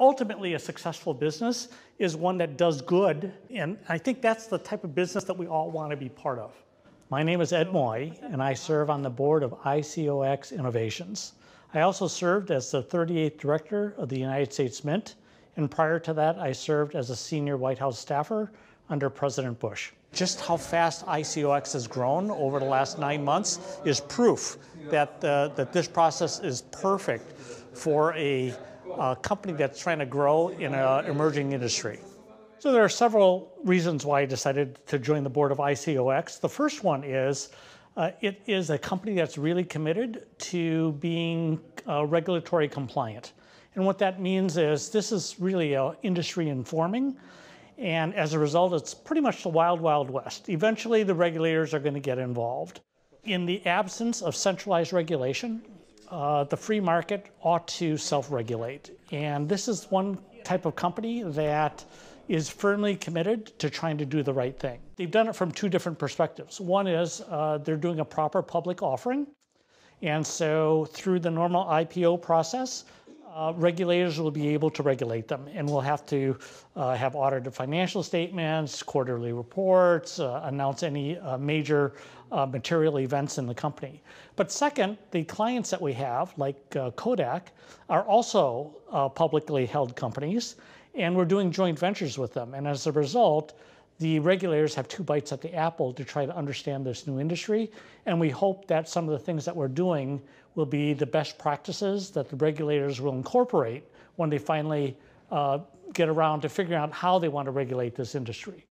Ultimately, a successful business is one that does good, and I think that's the type of business that we all want to be part of. My name is Ed Moy, and I serve on the board of ICOX Innovations. I also served as the 38th director of the United States Mint, and prior to that, I served as a senior White House staffer under President Bush. Just how fast ICOX has grown over the last nine months is proof that, uh, that this process is perfect for a a company that's trying to grow in an emerging industry. So there are several reasons why I decided to join the board of ICOX. The first one is uh, it is a company that's really committed to being uh, regulatory compliant. And what that means is this is really a industry informing. And as a result, it's pretty much the wild, wild west. Eventually, the regulators are going to get involved. In the absence of centralized regulation, uh, the free market ought to self-regulate. And this is one type of company that is firmly committed to trying to do the right thing. They've done it from two different perspectives. One is uh, they're doing a proper public offering. And so through the normal IPO process, uh, regulators will be able to regulate them and we'll have to uh, have audited financial statements, quarterly reports, uh, announce any uh, major uh, material events in the company. But second, the clients that we have, like uh, Kodak, are also publicly held companies and we're doing joint ventures with them. And as a result, the regulators have two bites at the apple to try to understand this new industry. And we hope that some of the things that we're doing will be the best practices that the regulators will incorporate when they finally uh, get around to figuring out how they want to regulate this industry.